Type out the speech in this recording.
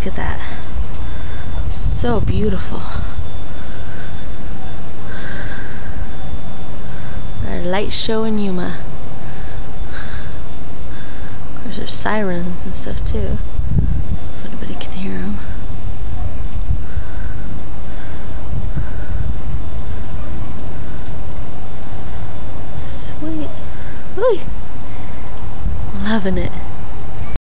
Look at that. So beautiful. Our light show in Yuma. Of course, there's sirens and stuff too. If anybody can hear them. Sweet. Whee! Loving it.